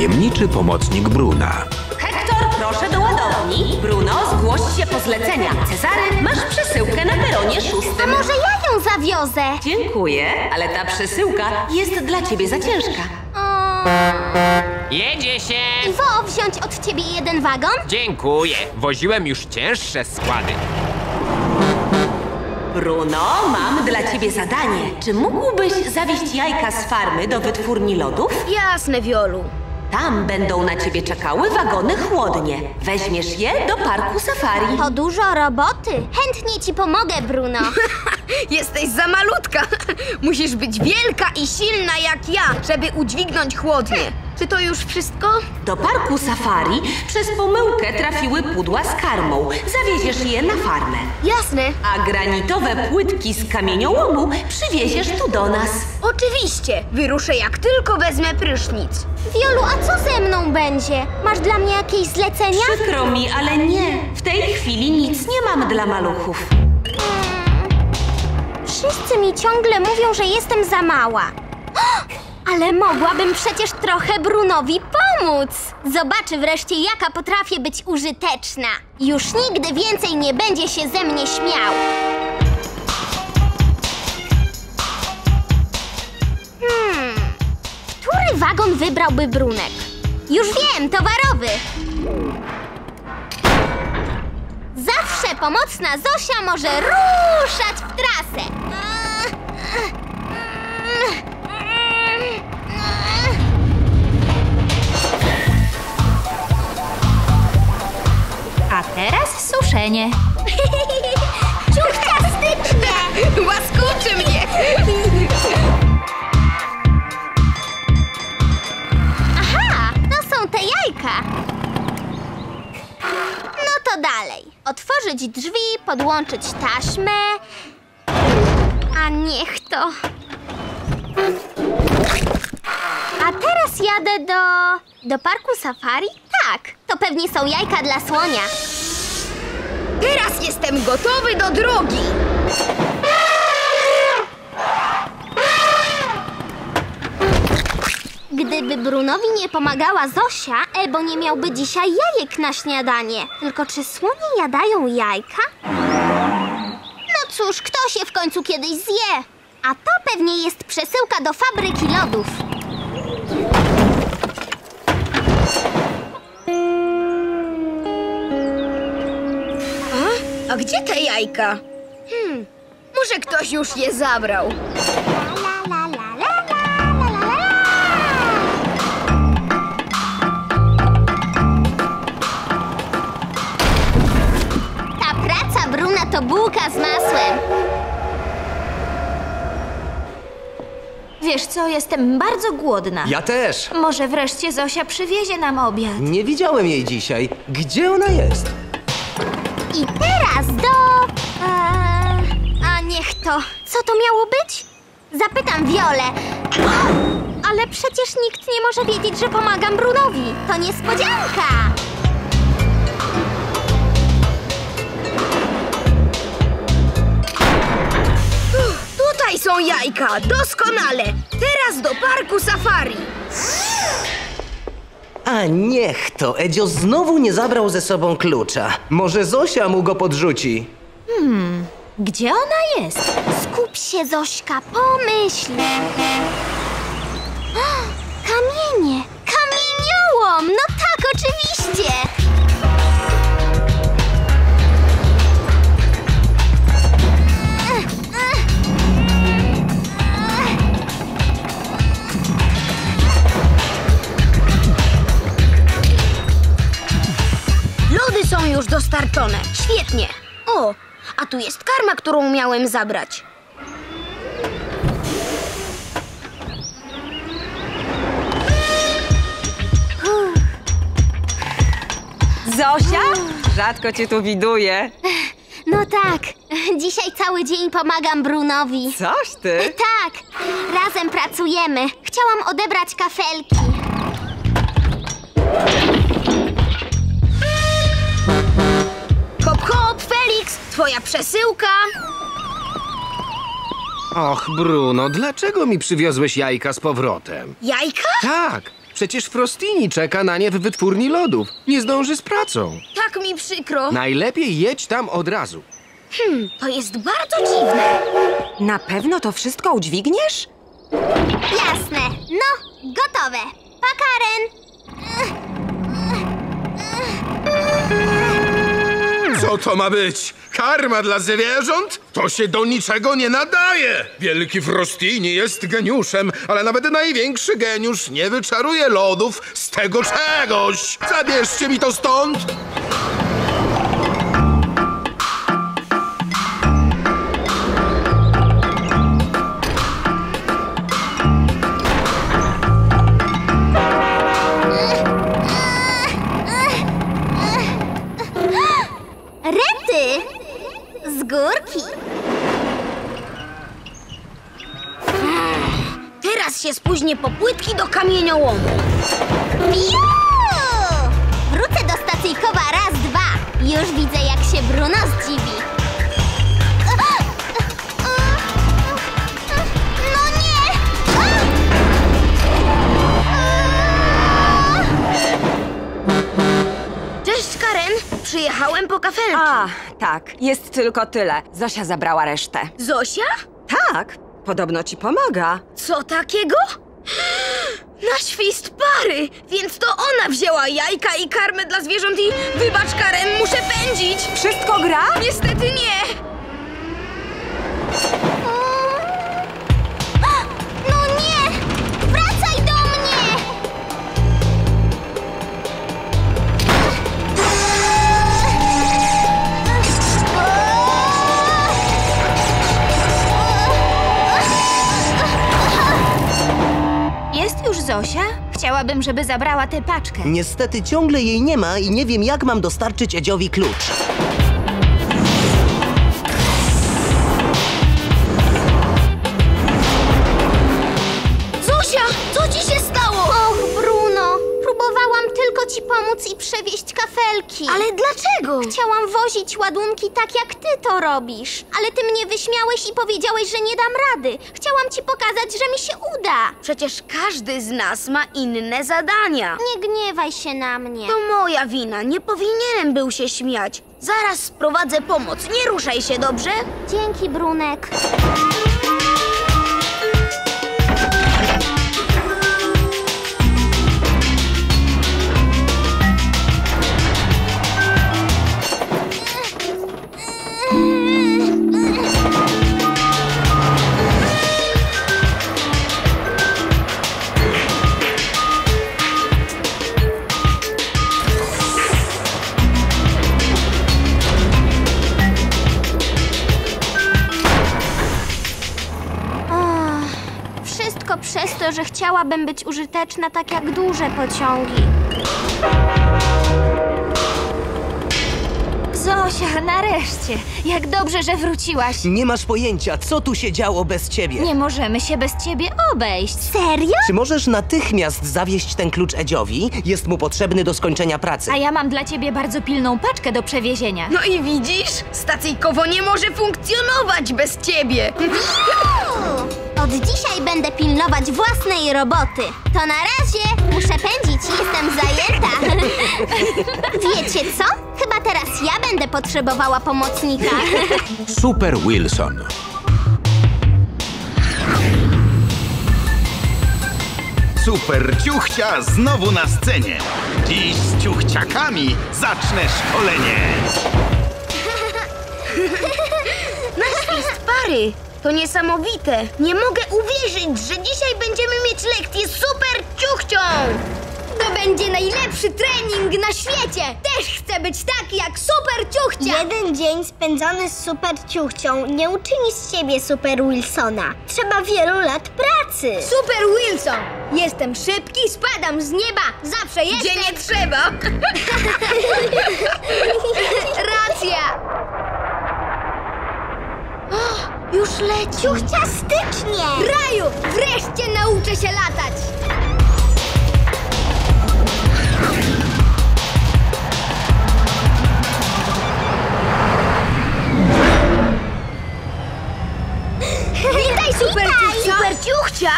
tajemniczy pomocnik Bruna. Hektor, proszę do ładowni. Bruno, zgłoś się po zlecenia. Cezary, masz przesyłkę na peronie szóstym. Może ja ją zawiozę? Dziękuję, ale ta przesyłka jest dla ciebie za ciężka. Jedzie się! Iwo, wziąć od ciebie jeden wagon? Dziękuję. Woziłem już cięższe składy. Bruno, mam dla ciebie zadanie. Czy mógłbyś zawieźć jajka z farmy do wytwórni lodów? Jasne, Wiolu. Tam będą na ciebie czekały wagony chłodnie. Weźmiesz je do parku safari. To dużo roboty. Chętnie ci pomogę, Bruno. Jesteś za malutka. Musisz być wielka i silna jak ja, żeby udźwignąć chłodnie. Czy to już wszystko? Do parku safari przez pomyłkę trafiły pudła z karmą. Zawieziesz je na farmę. Jasne. A granitowe płytki z kamieniołomu przywieziesz tu do nas. Oczywiście. Wyruszę jak tylko wezmę prysznic. Wiolu, a co ze mną będzie? Masz dla mnie jakieś zlecenia? Przykro mi, ale nie. W tej chwili nic nie mam dla maluchów. Wszyscy mi ciągle mówią, że jestem za mała. Ale mogłabym przecież trochę Brunowi pomóc. Zobaczy wreszcie, jaka potrafię być użyteczna. Już nigdy więcej nie będzie się ze mnie śmiał. Hmm, który wagon wybrałby Brunek? Już wiem, towarowy. Zawsze pomocna Zosia może ruszać w trasę. A teraz suszenie. Ciuchciastycznie! Łaskoczy mnie. Aha, to są te jajka. No to dalej. Otworzyć drzwi, podłączyć taśmę. A niech to. Jadę do. do parku safari? Tak, to pewnie są jajka dla słonia. Teraz jestem gotowy do drogi. Gdyby Brunowi nie pomagała Zosia, Ebo nie miałby dzisiaj jajek na śniadanie. Tylko czy słonie jadają jajka? No cóż, kto się w końcu kiedyś zje? A to pewnie jest przesyłka do fabryki lodów. A gdzie te jajka? Hmm, może ktoś już je zabrał. Ta praca Bruna to bułka z masłem. Wiesz co, jestem bardzo głodna. Ja też. Może wreszcie Zosia przywiezie nam obiad. Nie widziałem jej dzisiaj. Gdzie ona jest? I teraz do... A, a niech to... Co to miało być? Zapytam Wiolę. Ale przecież nikt nie może wiedzieć, że pomagam Brunowi. To niespodzianka. Tutaj są jajka, doskonale. Teraz do parku safari. A niech to. Edzio znowu nie zabrał ze sobą klucza. Może Zosia mu go podrzuci. Gdzie ona jest? Skup się, Zośka, pomyśl. Kamienie! Kamieniołom! No tak, oczywiście! Już dostarczone. Świetnie. O, a tu jest karma, którą miałem zabrać. Zosia? Rzadko cię tu widuję. No tak, dzisiaj cały dzień pomagam Brunowi. Coś ty? Tak, razem pracujemy. Chciałam odebrać kafelki. Twoja przesyłka. Och, Bruno, dlaczego mi przywiozłeś jajka z powrotem? Jajka? Tak, Przecież Frostini czeka na nie w wytwórni lodów. Nie zdąży z pracą. Tak mi przykro. Najlepiej jedź tam od razu. To jest bardzo dziwne. Na pewno to wszystko udźwigniesz? Jasne. No, gotowe. Pa, Karen. Co to ma być? Karma dla zwierząt? To się do niczego nie nadaje! Wielki Frostini jest geniuszem, ale nawet największy geniusz nie wyczaruje lodów z tego czegoś! Zabierzcie mi to stąd! Z górki. Teraz się spóźnię po płytki do kamieniołomu. Piu! Wrócę do stacyjkowa raz, dwa. Już widzę, jak się Bruno zdziwi. No nie! Cześć, Karen. Przyjechałem po kafelki. A, tak, jest tylko tyle. Zosia zabrała resztę. Zosia? Tak, podobno ci pomaga. Co takiego? Na świst pary! Więc to ona wzięła jajka i karmę dla zwierząt i... Wybacz, Karen, muszę pędzić! Wszystko gra? Niestety nie! Zosia? Chciałabym, żeby zabrała tę paczkę. Niestety ciągle jej nie ma i nie wiem, jak mam dostarczyć Edziowi klucz. Ale dlaczego? Chciałam wozić ładunki tak, jak ty to robisz. Ale ty mnie wyśmiałeś i powiedziałeś, że nie dam rady. Chciałam ci pokazać, że mi się uda. Przecież każdy z nas ma inne zadania. Nie gniewaj się na mnie. To moja wina, nie powinienem był się śmiać. Zaraz sprowadzę pomoc, nie ruszaj się, dobrze? Dzięki, Brunek. Chciałabym być użyteczna tak jak duże pociągi. Zosia, nareszcie! Jak dobrze, że wróciłaś. Nie masz pojęcia, co tu się działo bez ciebie. Nie możemy się bez ciebie obejść. Serio? Czy możesz natychmiast zawieźć ten klucz Edziowi? Jest mu potrzebny do skończenia pracy. A ja mam dla ciebie bardzo pilną paczkę do przewiezienia. No i widzisz? Stacyjkowo nie może funkcjonować bez ciebie. Od dzisiaj będę pilnować własnej roboty. To na razie muszę pędzić, jestem zajęta. Wiecie co? Chyba teraz ja będę potrzebowała pomocnika. Super Wilson. Super Ciuchcia znowu na scenie. Dziś z ciuchciakami zacznę szkolenie. Na świst pary! To niesamowite! Nie mogę uwierzyć, że dzisiaj będziemy mieć lekcję super ciuchcią! To będzie najlepszy trening na świecie! Też chcę być taki jak super ciuchcia! Jeden dzień spędzony z super ciuchcią nie uczyni z siebie super Wilsona. Trzeba wielu lat pracy. Super Wilson! Jestem szybki, spadam z nieba, zawsze Gdzie jestem... nie trzeba! Racja! Już leci! Ciuchciastycznie! Raju, wreszcie nauczę się latać! Witaj, super super super ciuchcia!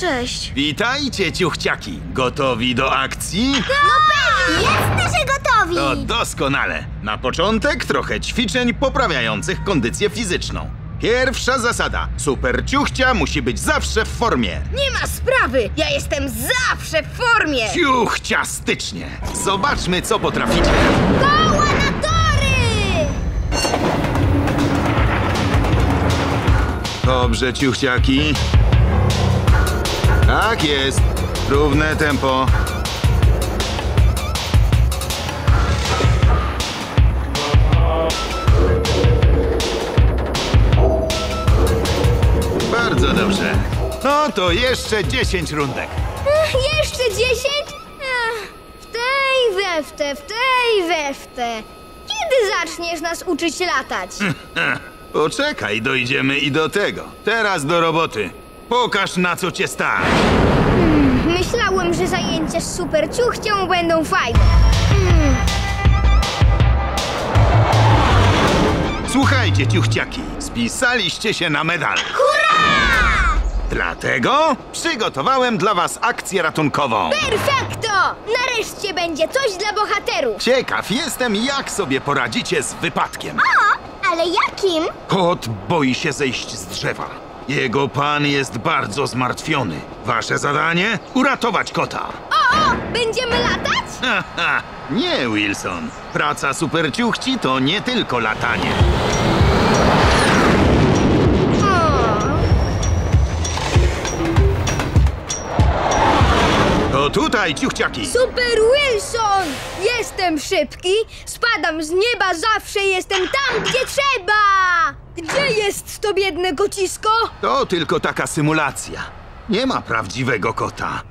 Cześć. Witajcie, ciuchciaki. Gotowi do akcji? No pewnie! Jasne, że gotowi! To doskonale. Na początek trochę ćwiczeń poprawiających kondycję fizyczną. Pierwsza zasada. Super ciuchcia musi być zawsze w formie. Nie ma sprawy! Ja jestem zawsze w formie! Ciuchciastycznie. Zobaczmy, co potraficie. Koła na tory! Dobrze, ciuchciaki. Tak jest. Równe tempo. Bardzo dobrze. No to jeszcze 10 rundek. Jeszcze dziesięć? Ech, W tej we w te, w tej we w te. Kiedy zaczniesz nas uczyć latać? Poczekaj, dojdziemy i do tego. Teraz do roboty. Pokaż na co cię stać. Myślałem, że zajęcia z super ciuchcią będą fajne. Słuchajcie, ciuchciaki, spisaliście się na medal. Hurra! Dlatego przygotowałem dla was akcję ratunkową. Perfekto! Nareszcie będzie coś dla bohaterów. Ciekaw jestem, jak sobie poradzicie z wypadkiem. O, ale jakim? Kot boi się zejść z drzewa. Jego pan jest bardzo zmartwiony. Wasze zadanie? Uratować kota. O, o, będziemy latać? Haha, nie, Wilson. Praca superciuchci to nie tylko latanie. To tutaj, ciuchciaki. Super Wilson! Jestem szybki, spadam z nieba, zawsze jestem tam, gdzie trzeba! Gdzie jest to biedne kocisko? To tylko taka symulacja. Nie ma prawdziwego kota.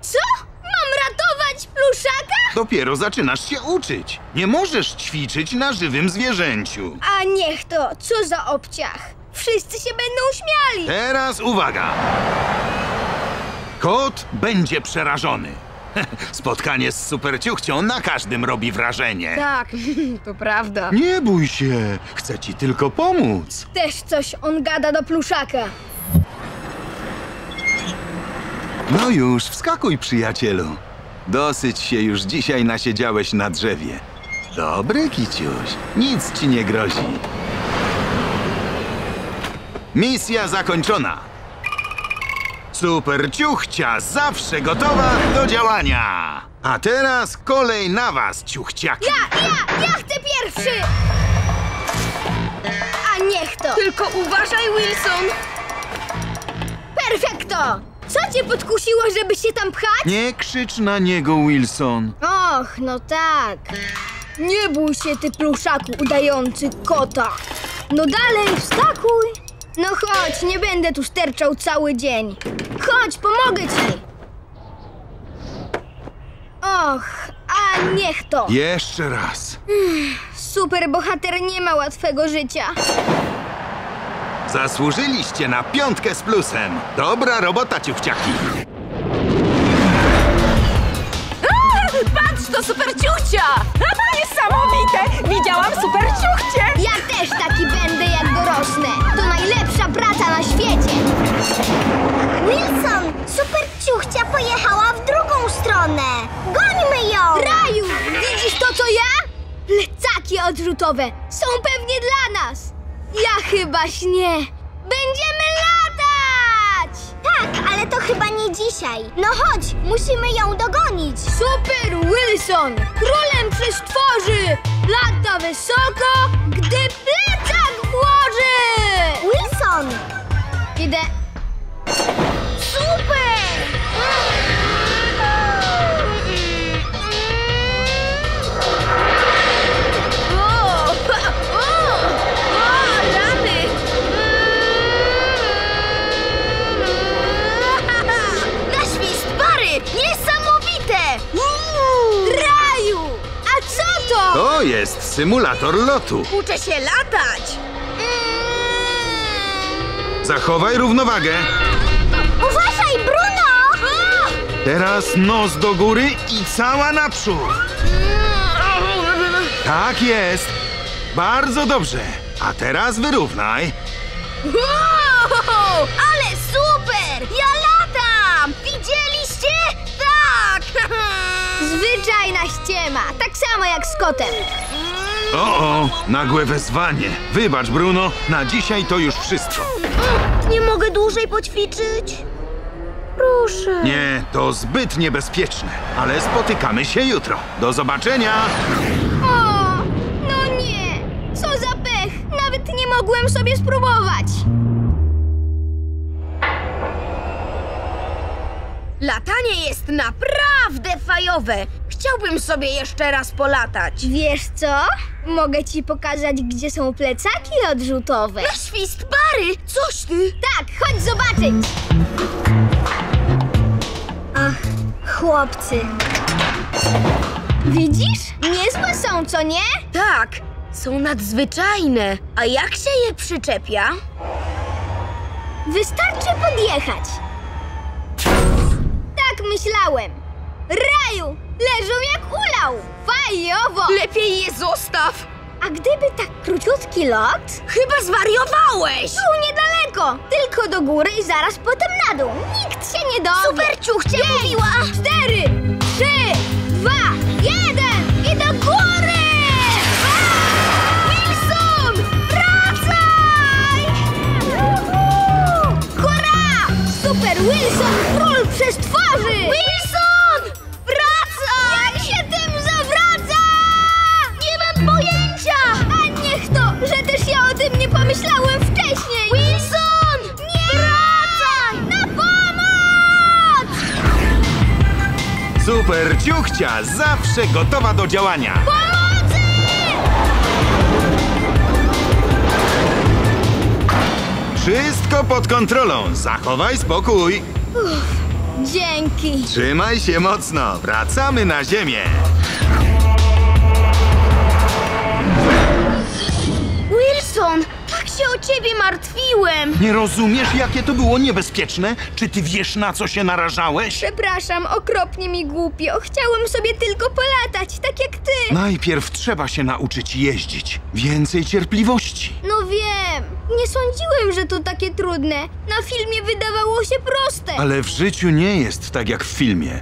Co? Mam ratować pluszaka? Dopiero zaczynasz się uczyć. Nie możesz ćwiczyć na żywym zwierzęciu. A niech to, co za obciach! Wszyscy się będą śmiali! Teraz uwaga! Kot będzie przerażony. Spotkanie z superciuchcią na każdym robi wrażenie. Tak, to prawda. Nie bój się, chcę ci tylko pomóc. Też coś on gada do pluszaka. No już, wskakuj, przyjacielu. Dosyć się już dzisiaj nasiedziałeś na drzewie. Dobry, kiciuś, nic ci nie grozi. Misja zakończona. Super ciuchcia zawsze gotowa do działania. A teraz kolej na was, ciuchciaki. Ja, ja, ja chcę pierwszy! A niech to! Tylko uważaj, Wilson! Perfekto! Co cię podkusiło, żeby się tam pchać? Nie krzycz na niego, Wilson. Och, no tak. Nie bój się, ty pluszaku udający kota. No dalej, wskakuj! No chodź, nie będę tu sterczał cały dzień. Chodź, pomogę ci! Och, a niech to! Jeszcze raz. Super bohater nie ma łatwego życia. Zasłużyliście na piątkę z plusem. Dobra robota, ciuchciaki. Patrz, to super ciuchcia! Niesamowite! Widziałam super ciuchcie! Ja też taki będę, jak dorosnę. To najlepsza odrzutowe są pewnie dla nas. Ja chyba śnię. Będziemy latać! Tak, ale to chyba nie dzisiaj. No chodź, musimy ją dogonić. Super Wilson, królem przestworzy, lata wysoko, gdy plecak włoży. Wilson! Idę. Super! To? Jest symulator lotu. Uczę się latać. Zachowaj równowagę. Uważaj, Bruno! Teraz nos do góry i cała naprzód. Tak jest. Bardzo dobrze. A teraz wyrównaj. Z kotem. O, o, nagłe wezwanie. Wybacz, Bruno, na dzisiaj to już wszystko. Nie mogę dłużej poćwiczyć. Proszę. Nie, to zbyt niebezpieczne, ale spotykamy się jutro. Do zobaczenia! O, no nie! Co za pech! Nawet nie mogłem sobie spróbować. Latanie jest naprawdę fajowe. Chciałbym sobie jeszcze raz polatać. Wiesz co? Mogę ci pokazać, gdzie są plecaki odrzutowe. Na świst bary! Coś ty! Tak, chodź zobaczyć! Ach, chłopcy. Widzisz? Niezłe są, co nie? Tak, są nadzwyczajne. A jak się je przyczepia? Wystarczy podjechać. Tak myślałem. Raju, leżą jak ulał. Fajowo! Lepiej je zostaw! A gdyby tak króciutki lot? Chyba zwariowałeś! Tu niedaleko. Tylko do góry i zaraz potem na dół. Nikt się nie dowie. Super ciuchcia mówiła. Cztery, pomyślałem wcześniej! Wilson! Nie! Wracaj! Na pomoc! Super ciuchcia, zawsze gotowa do działania. Pomocy! Wszystko pod kontrolą, zachowaj spokój. Dzięki. Trzymaj się mocno, wracamy na ziemię. Wilson, się o ciebie martwiłem. Nie rozumiesz, jakie to było niebezpieczne? Czy ty wiesz, na co się narażałeś? Przepraszam, okropnie mi głupio. Chciałem sobie tylko polatać, tak jak ty. Najpierw trzeba się nauczyć jeździć. Więcej cierpliwości. No wiem. Nie sądziłem, że to takie trudne. Na filmie wydawało się proste. Ale w życiu nie jest tak jak w filmie.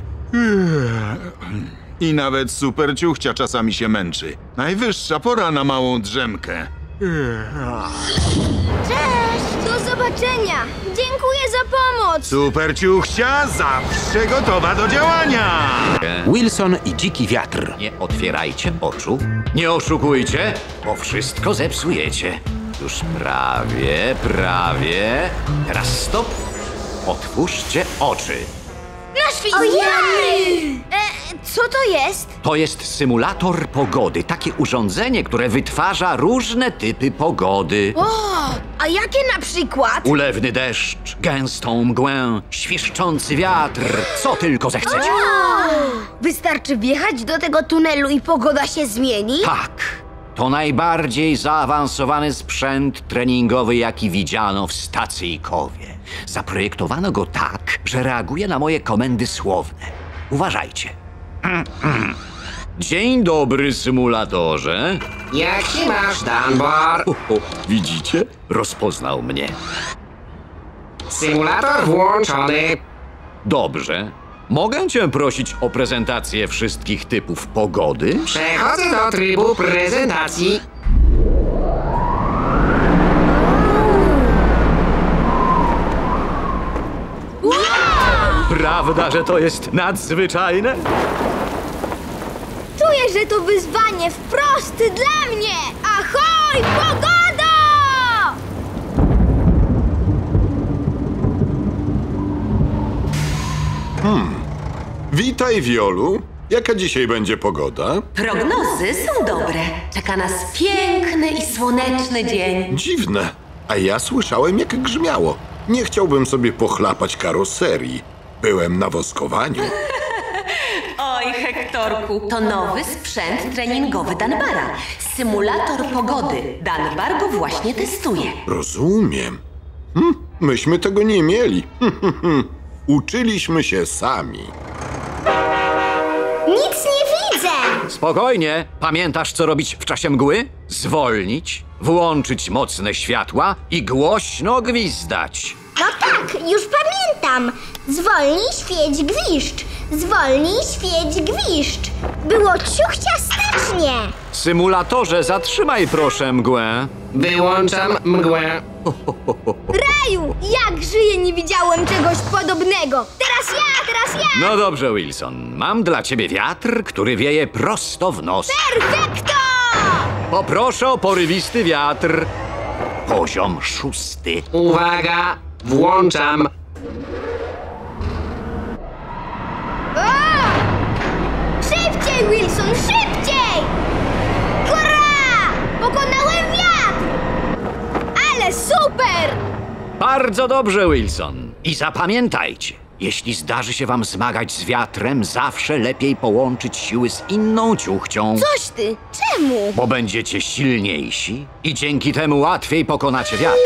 I nawet super ciuchcia czasami się męczy. Najwyższa pora na małą drzemkę. Cześć! Do zobaczenia. Dziękuję za pomoc. Super ciuchcia zawsze gotowa do działania! Wilson i dziki wiatr. Nie otwierajcie oczu. Nie oszukujcie, bo wszystko zepsujecie. Już prawie, prawie. Teraz stop. Otwórzcie oczy. Na świst Ojej! E, co to jest? To jest symulator pogody. Takie urządzenie, które wytwarza różne typy pogody. O, a jakie na przykład? Ulewny deszcz, gęstą mgłę, świszczący wiatr, co tylko zechcecie. Wystarczy wjechać do tego tunelu i pogoda się zmieni? Tak, to najbardziej zaawansowany sprzęt treningowy, jaki widziano w stacyjkowie. Zaprojektowano go tak, że reaguje na moje komendy słowne. Uważajcie. Dzień dobry, symulatorze. Jak się masz, Danbar? O, o, widzicie? Rozpoznał mnie. Symulator włączony. Dobrze. Mogę cię prosić o prezentację wszystkich typów pogody? Przechodzę do trybu prezentacji. Prawda, że to jest nadzwyczajne? Czuję, że to wyzwanie wprost dla mnie. Ahoj, pogoda! Witaj, Wiolu. Jaka dzisiaj będzie pogoda? Prognozy są dobre. Czeka nas piękny i słoneczny dzień. Dziwne. A ja słyszałem, jak grzmiało. Nie chciałbym sobie pochlapać karoserii. Byłem na woskowaniu. Oj, Hektorku, to nowy sprzęt treningowy Danbara. Symulator pogody. Danbar go właśnie testuje. Rozumiem. Hm, myśmy tego nie mieli. Uczyliśmy się sami. Nic nie widzę. Spokojnie. Pamiętasz, co robić w czasie mgły? Zwolnić, włączyć mocne światła i głośno gwizdać. No tak, już pamiętam. Zwolnij, świeć, gwiszcz. Zwolnij, świeć, gwiszcz. Było ciuchcia zacznie! Symulatorze, zatrzymaj proszę mgłę. Wyłączam mgłę. Raju, jak żyję, nie widziałem czegoś podobnego. Teraz ja, teraz ja! No dobrze, Wilson. Mam dla ciebie wiatr, który wieje prosto w nos. Perfekto! Poproszę o porywisty wiatr. Poziom szósty. Uwaga, włączam. Szybciej, Wilson, szybciej! Hurra! Pokonałem wiatr! Ale super! Bardzo dobrze, Wilson. I zapamiętajcie, jeśli zdarzy się wam zmagać z wiatrem, zawsze lepiej połączyć siły z inną ciuchcią, Coś ty, czemu? bo będziecie silniejsi i dzięki temu łatwiej pokonacie wiatr.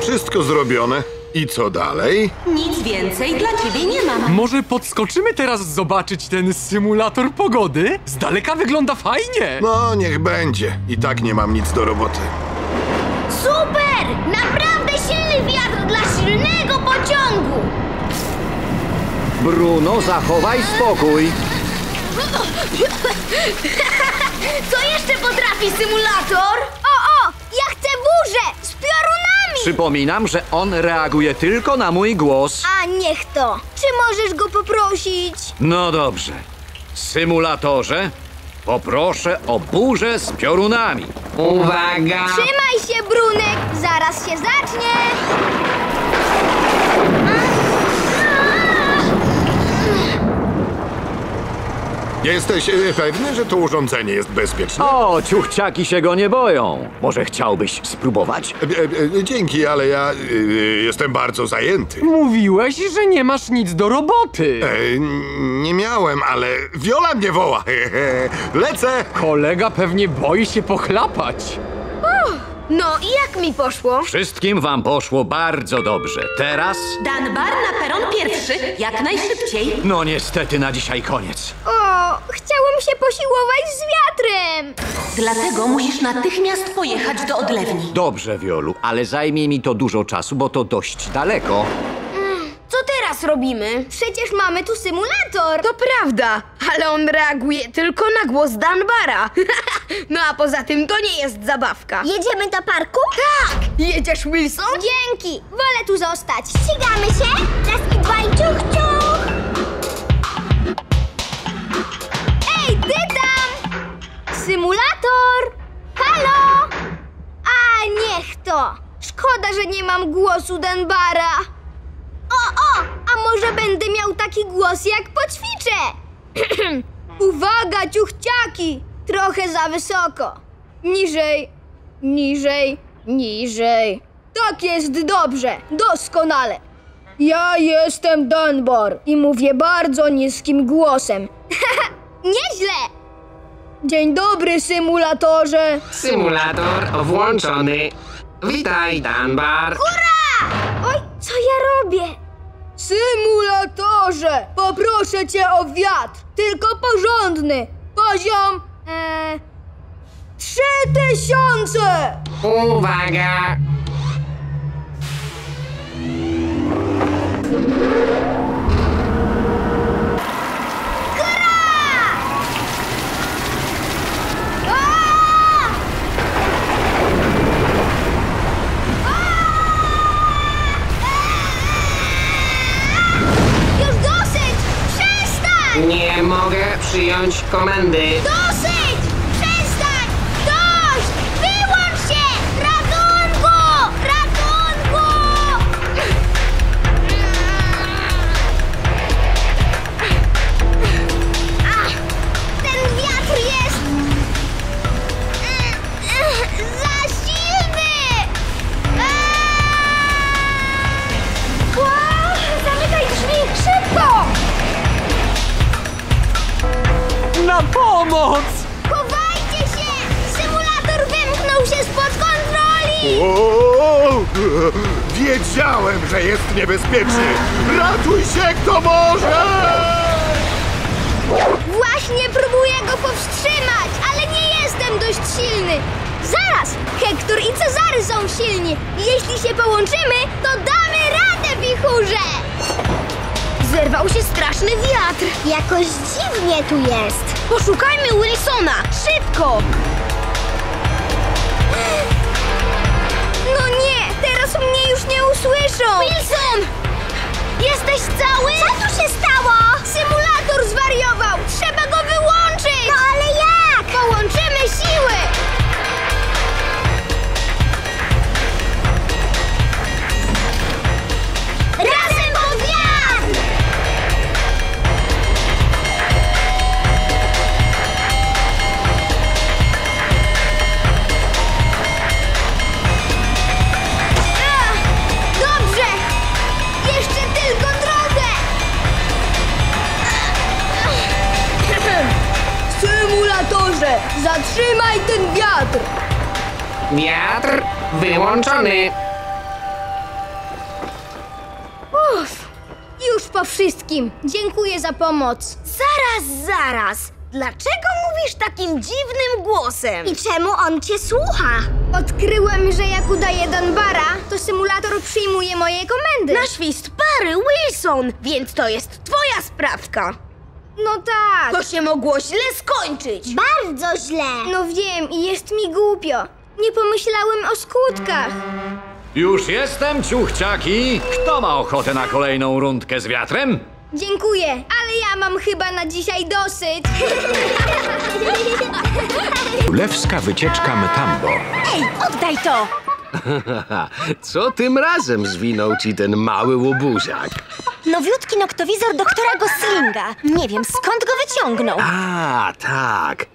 Wszystko zrobione. I co dalej? Nic więcej dla ciebie nie mam. Może podskoczymy teraz zobaczyć ten symulator pogody? Z daleka wygląda fajnie. No, niech będzie. I tak nie mam nic do roboty. Super! Naprawdę silny wiatr dla silnego pociągu! Bruno, zachowaj spokój. Co jeszcze potrafi symulator? O, o! Ja chcę burzę! Z piorunami! Przypominam, że on reaguje tylko na mój głos. A niech to! Czy możesz go poprosić? No dobrze. Symulatorze, poproszę o burzę z piorunami. Uwaga! Trzymaj się, Brunek! Zaraz się zacznie! Jesteś e, pewny, że to urządzenie jest bezpieczne? O, ciuchciaki się go nie boją. Może chciałbyś spróbować? E, e, dzięki, ale ja jestem bardzo zajęty. Mówiłeś, że nie masz nic do roboty. E, nie miałem, ale Wiola mnie woła. Lecę! Kolega pewnie boi się pochlapać. No i jak mi poszło? Wszystkim wam poszło bardzo dobrze. Teraz? Danbar na peron pierwszy, jak najszybciej. No niestety na dzisiaj koniec. O, chciałem się posiłować z wiatrem! Dlatego musisz natychmiast pojechać do odlewni. Dobrze, Wiolu, ale zajmie mi to dużo czasu, bo to dość daleko. Co teraz robimy? Przecież mamy tu symulator! To prawda, ale on reaguje tylko na głos Danbara. no a poza tym to nie jest zabawka. Jedziemy do parku? Tak! Jedziesz, Wilson? Dzięki! Wolę tu zostać. Ścigamy się? Raz i dwa i ciuch, ciuch! Ej, ty tam! Symulator! Halo! A, niech to! Szkoda, że nie mam głosu Danbara. O, o! A może będę miał taki głos, jak poćwiczę? Uwaga, ciuchciaki! Trochę za wysoko. Niżej, niżej, niżej. Tak jest dobrze, doskonale. Ja jestem Dunbar i mówię bardzo niskim głosem. Nieźle! Dzień dobry, symulatorze. Symulator włączony. Witaj, Danbar. Hurra! Oj, co ja robię? Symulatorze, poproszę cię o wiatr, tylko porządny. Poziom... E, trzy tysiące! Uwaga! Nie mogę przyjąć komendy. Pomoc! Chowajcie się! Symulator wymknął się spod kontroli! O, wiedziałem, że jest niebezpieczny. Ratuj się, kto może! Właśnie próbuję go powstrzymać, ale nie jestem dość silny. Zaraz! Hektor i Cezary są silni. Jeśli się połączymy, to damy radę, wichurze! Zerwał się straszny wiatr! Jakoś dziwnie tu jest. Poszukajmy Wilsona! Szybko! No nie! Teraz mnie już nie usłyszą! Wilson! Jesteś cały? Co tu się stało? Symulator zwariował! Trzeba go za pomoc. Zaraz, zaraz! Dlaczego mówisz takim dziwnym głosem? I czemu on cię słucha? Odkryłem, że jak udaję Danbara, to symulator przyjmuje moje komendy. Na świst pary, Wilson! Więc to jest twoja sprawka! No tak. To się mogło źle skończyć! Bardzo źle. No wiem i jest mi głupio. Nie pomyślałem o skutkach. Już jestem, ciuchciaki! Kto ma ochotę na kolejną rundkę z wiatrem? Dziękuję, ale ja mam chyba na dzisiaj dosyć. Królewska wycieczka Metambo. Ej, oddaj to! Co tym razem zwinął ci ten mały łobuziak? Nowiutki noktowizor doktora Goslinga. Nie wiem, skąd go wyciągnął. A, tak.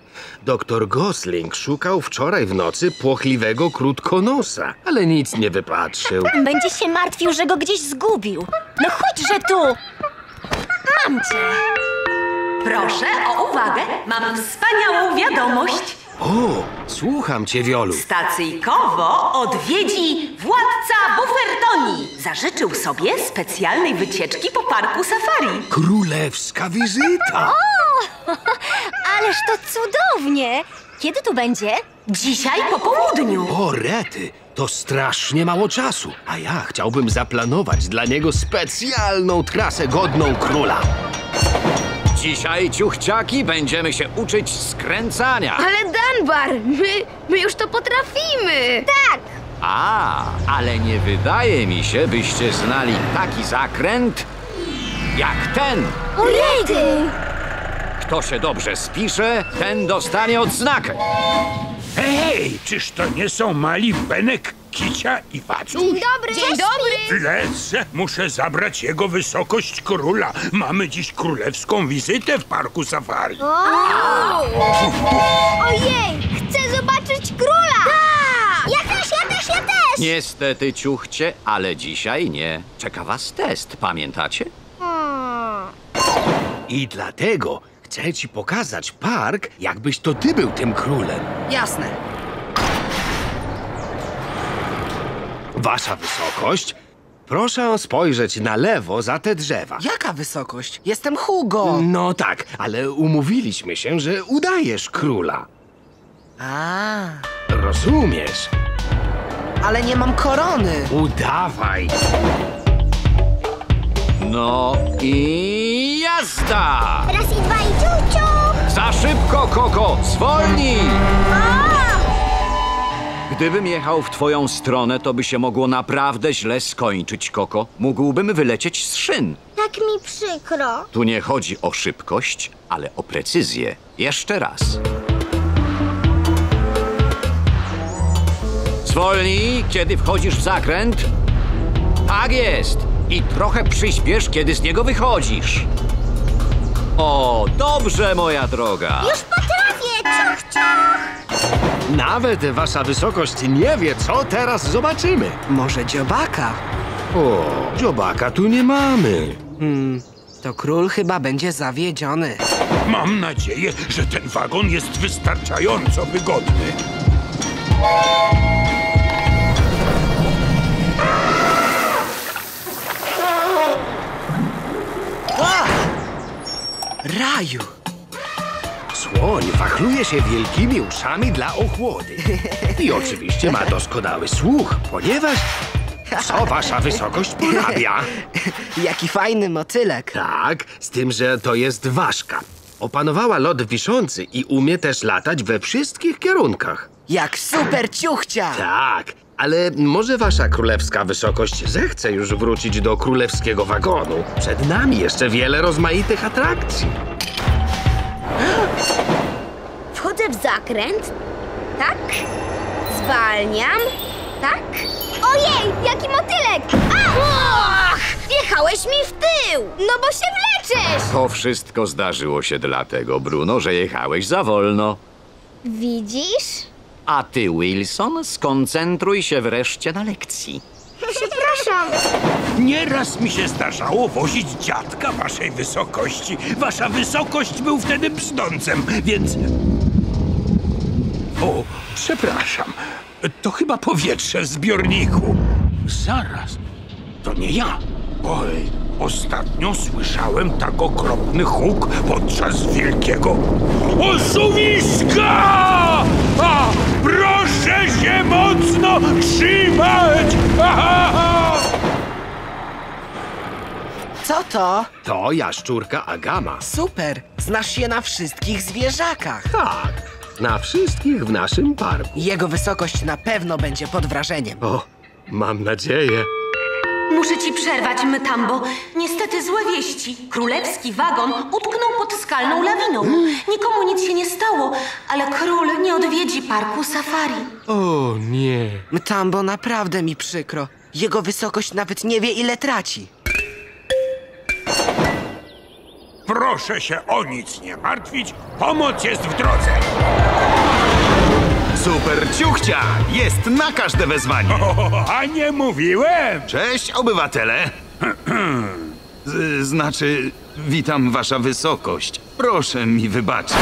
Doktor Gosling szukał wczoraj w nocy płochliwego krótkonosa, ale nic nie wypatrzył. Będzie się martwił, że go gdzieś zgubił. No chodźże tu! Mam cię! Proszę o uwagę, mam wspaniałą wiadomość. O, słucham cię, Wiolu. Stacyjkowo odwiedzi władca Bufertoni. Zażyczył sobie specjalnej wycieczki po parku safari. Królewska wizyta! Ależ to cudownie! Kiedy tu będzie? Dzisiaj po południu. O, rety, to strasznie mało czasu, a ja chciałbym zaplanować dla niego specjalną trasę godną króla. Dzisiaj, ciuchciaki, będziemy się uczyć skręcania. Ale Danbar, my, my już to potrafimy! Tak! A, ale nie wydaje mi się, byście znali taki zakręt jak ten. Ojej! Kto się dobrze spisze, ten dostanie odznakę. Hej, czyż to nie są mali Benek, Kicia i? Dzień dobry! Dzień dobry! Lecę, muszę zabrać jego wysokość króla. Mamy dziś królewską wizytę w parku safari. Ojej! Chcę zobaczyć króla! Ja też, ja też, ja też! Niestety, ciuchcie, ale dzisiaj nie. Czeka was test, pamiętacie? I dlatego chcę ci pokazać park, jakbyś to ty był tym królem. Jasne. Wasza wysokość, proszę spojrzeć na lewo za te drzewa. Jaka wysokość? Jestem Hugo. No tak, ale umówiliśmy się, że udajesz króla. A, Rozumiesz? ale nie mam korony. Udawaj. No i jazda! Raz i dwa i ciu, ciu! Za szybko, Koko! Zwolnij! Gdybym jechał w twoją stronę, to by się mogło naprawdę źle skończyć, Koko. Mógłbym wylecieć z szyn. Tak mi przykro. Tu nie chodzi o szybkość, ale o precyzję. Jeszcze raz. Zwolnij, kiedy wchodzisz w zakręt. Tak jest. I trochę przyspiesz, kiedy z niego wychodzisz. O, dobrze, moja droga. Już potrafię, ciuch, ciuch! Nawet wasza wysokość nie wie, co teraz zobaczymy. Może dziobaka? O, dziobaka tu nie mamy. Hmm, to król chyba będzie zawiedziony. Mam nadzieję, że ten wagon jest wystarczająco wygodny. Raju! Słoń wachluje się wielkimi uszami dla ochłody. I oczywiście ma doskonały słuch, ponieważ Co wasza wysokość porabia? Jaki fajny motylek. Tak, z tym, że to jest ważka. Opanowała lot wiszący i umie też latać we wszystkich kierunkach. Jak super ciuchcia! Tak, ale może wasza królewska wysokość zechce już wrócić do królewskiego wagonu. Przed nami jeszcze wiele rozmaitych atrakcji. Wchodzę w zakręt. Tak. Zwalniam. Tak. Ojej, jaki motylek! Ach! Wjechałeś mi w tył! No bo się wleczesz! To wszystko zdarzyło się dlatego, Bruno, że jechałeś za wolno. Widzisz? A ty, Wilson, skoncentruj się wreszcie na lekcji. Przepraszam. Nieraz mi się zdarzało wozić dziadka waszej wysokości. Wasza wysokość był wtedy brzdącem, więc... O, przepraszam. To chyba powietrze w zbiorniku. Zaraz. To nie ja. Oj, ostatnio słyszałem tak okropny huk podczas wielkiego osuwiska! A, proszę się mocno trzymać! Co to? To jaszczurka Agama. Super! Znasz się na wszystkich zwierzakach. Tak, na wszystkich w naszym parku. Jego wysokość na pewno będzie pod wrażeniem. O, mam nadzieję. Muszę ci przerwać, Mytambo. Niestety złe wieści. Królewski wagon utknął pod skalną lawiną. Nikomu nic się nie stało, ale król nie odwiedzi parku safari. O nie. Mtambo, naprawdę mi przykro. Jego wysokość nawet nie wie, ile traci. Proszę się o nic nie martwić. Pomoc jest w drodze. Super ciuchcia! Jest na każde wezwanie. O, a nie mówiłem! Cześć, obywatele. Znaczy, witam wasza wysokość. Proszę mi wybaczyć.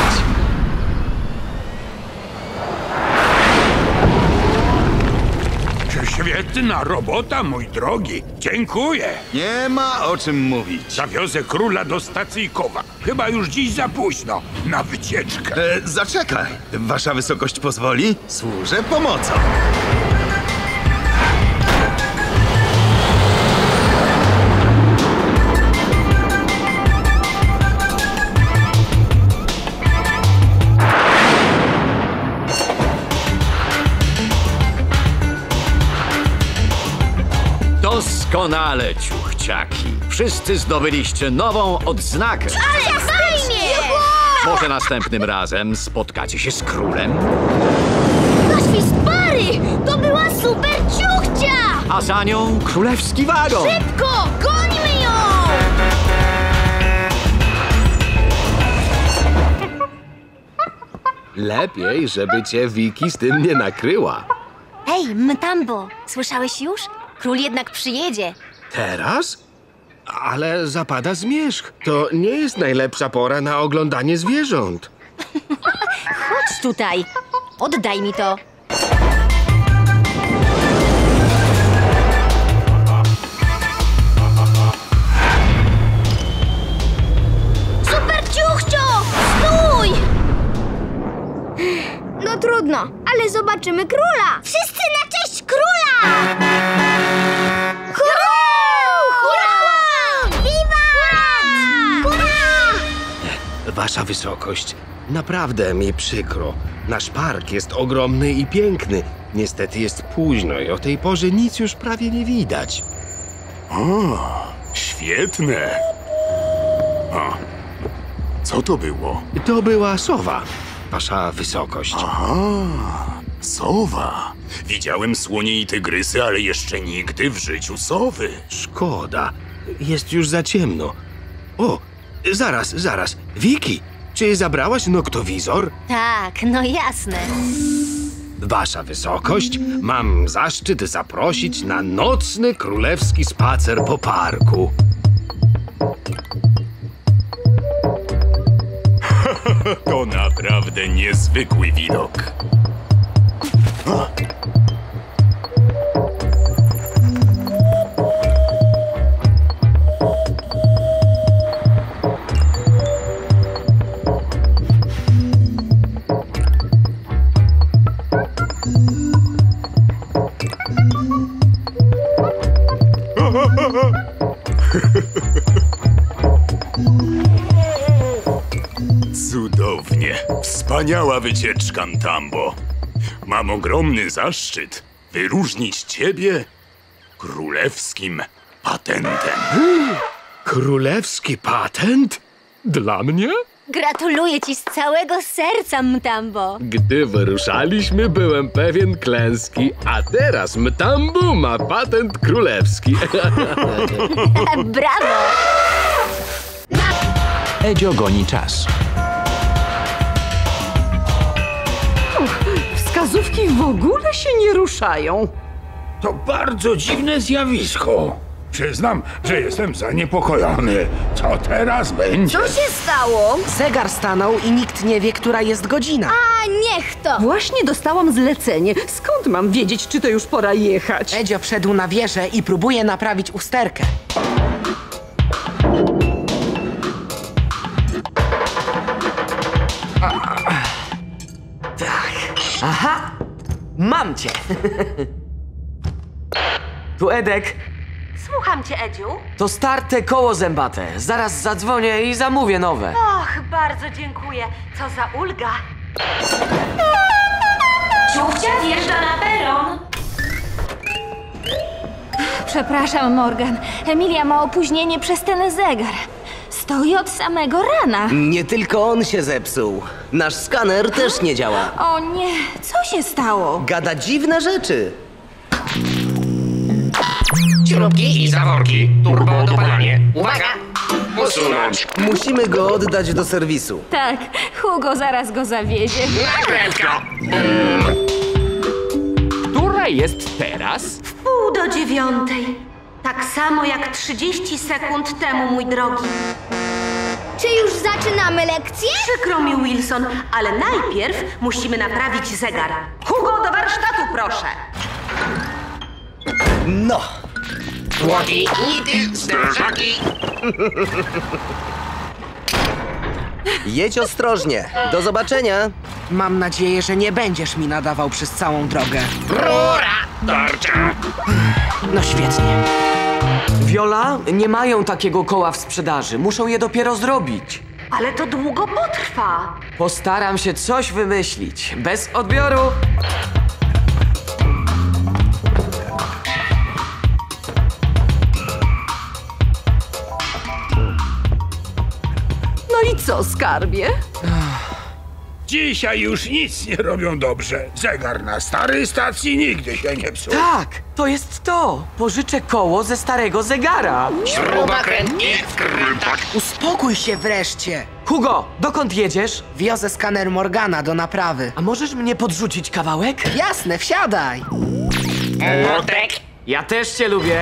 Świetna robota, mój drogi. Dziękuję. Nie ma o czym mówić. Zawiozę króla do stacji Kowa. Chyba już dziś za późno na wycieczkę. E, zaczekaj. Wasza wysokość pozwoli? Służę pomocą. Doskonale, ciuchciaki. Wszyscy zdobyliście nową odznakę. Ale fajnie! Może następnym razem spotkacie się z królem, Na świst pary! To była super ciuchcia! a za nią królewski wagon. Szybko! Gońmy ją! Lepiej, żeby cię Wiki z tym nie nakryła. Hej, Mtambo, słyszałeś już? Król jednak przyjedzie. Teraz? Ale zapada zmierzch. To nie jest najlepsza pora na oglądanie zwierząt. Chodź tutaj. Oddaj mi to. Super ciuchcio! Stój! No trudno, ale zobaczymy króla! Wszyscy na cześć króla! Wasza wysokość, naprawdę mi przykro. Nasz park jest ogromny i piękny. Niestety jest późno i o tej porze nic już prawie nie widać. O, świetne. A, co to było? To była sowa, wasza wysokość. Aha, sowa. Widziałem słonie i tygrysy, ale jeszcze nigdy w życiu sowy. Szkoda, jest już za ciemno. O, zaraz, zaraz. Wiki, czy zabrałaś noktowizor? Tak, no jasne. Wasza wysokość, mam zaszczyt zaprosić na nocny królewski spacer po parku. To naprawdę niezwykły widok. Wspaniała wycieczka, Tambo. Mam ogromny zaszczyt wyróżnić ciebie królewskim patentem. Królewski patent? Dla mnie? Gratuluję ci z całego serca, Mtambo. Gdy wyruszaliśmy, byłem pewien klęski, a teraz Mtambu ma patent królewski. Brawo! Edzio goni czas. Wskazówki w ogóle się nie ruszają. To bardzo dziwne zjawisko. Przyznam, że jestem zaniepokojony. Co teraz będzie? Co się stało? Zegar stanął i nikt nie wie, która jest godzina. A niech to! Właśnie dostałam zlecenie. Skąd mam wiedzieć, czy to już pora jechać? Edzio wszedł na wieżę i próbuje naprawić usterkę. Aha! Mam cię! tu Edek. Słucham cię, Edziu. To starte koło zębate. Zaraz zadzwonię i zamówię nowe. Och, bardzo dziękuję. Co za ulga. Ciuchcia wjeżdża na peron. Przepraszam, Morgan. Emilia ma opóźnienie przez ten zegar. Stoi od samego rana. Nie tylko on się zepsuł. Nasz skaner też nie działa. O nie, co się stało? Gada dziwne rzeczy. Śrubki i zaworki. Turbo dopalanie. Uwaga! Usunąć. Musimy go oddać do serwisu. Tak, Hugo zaraz go zawiezie. Nakrętka. Która jest teraz? Pół do dziewiątej. Tak samo jak 30 sekund temu, mój drogi. Czy już zaczynamy lekcję? Przykro mi, Wilson, ale najpierw musimy naprawić zegar. Hugo, do warsztatu, proszę. No. Tłoki, nity, zderzaki. Jedź ostrożnie. Do zobaczenia. Mam nadzieję, że nie będziesz mi nadawał przez całą drogę. Rura! Tarcza! No świetnie. Viola, nie mają takiego koła w sprzedaży. Muszą je dopiero zrobić. Ale to długo potrwa. Postaram się coś wymyślić. Bez odbioru. No i co, skarbie? Dzisiaj już nic nie robią dobrze. Zegar na starej stacji nigdy się nie psuł. Tak, to jest to. Pożyczę koło ze starego zegara. Śrubokręt wkrętak. Uspokój się wreszcie. Hugo, dokąd jedziesz? Wiozę skaner Morgana do naprawy. A możesz mnie podrzucić kawałek? Jasne, wsiadaj. Młotek. Ja też cię lubię.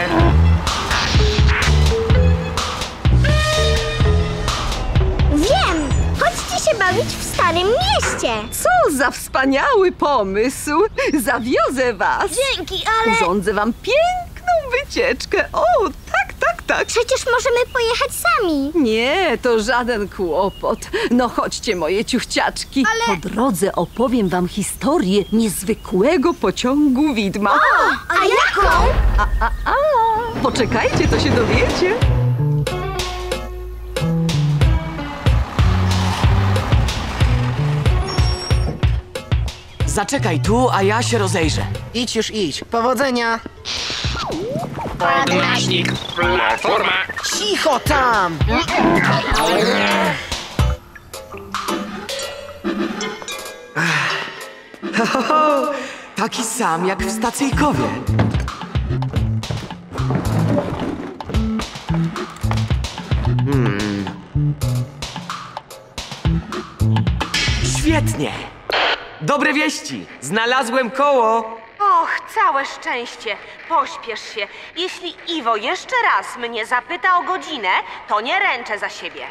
Się bawić w Starym Mieście! Co za wspaniały pomysł! Zawiozę was! Dzięki, ale... Urządzę wam piękną wycieczkę. O, tak, tak, tak. Przecież możemy pojechać sami. Nie, to żaden kłopot. No chodźcie, moje ciuchciaczki. Ale- Po drodze opowiem wam historię niezwykłego pociągu widma. A jaką? A, a, a. Poczekajcie, to się dowiecie. Zaczekaj tu, a ja się rozejrzę. Idź już idź. Powodzenia. Podnośnik. Platforma. Cicho tam! Ho. Taki sam jak w stacyjkowie. Hmm. Świetnie! Dobre wieści! Znalazłem koło! Och, całe szczęście. Pośpiesz się. Jeśli Iwo jeszcze raz mnie zapyta o godzinę, to nie ręczę za siebie.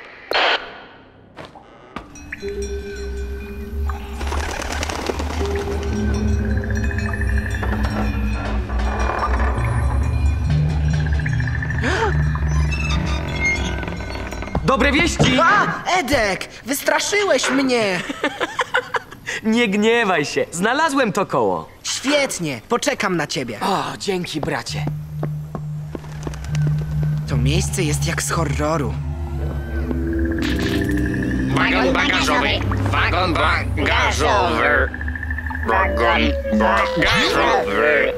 Dobre wieści! A, Edek! Wystraszyłeś mnie! Nie gniewaj się, znalazłem to koło. Świetnie, poczekam na ciebie. O, dzięki bracie. To miejsce jest jak z horroru. Wagon bagażowy. Wagon bagażowy. Wagon bagażowy.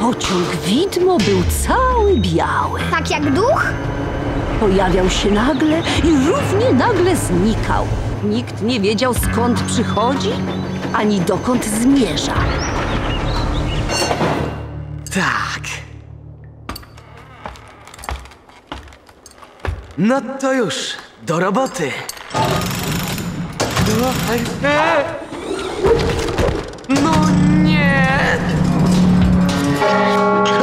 Pociąg widmo był cały biały. Tak jak duch? Pojawiał się nagle i równie nagle znikał. Nikt nie wiedział skąd przychodzi, ani dokąd zmierza. Tak. No to już, do roboty. No nie!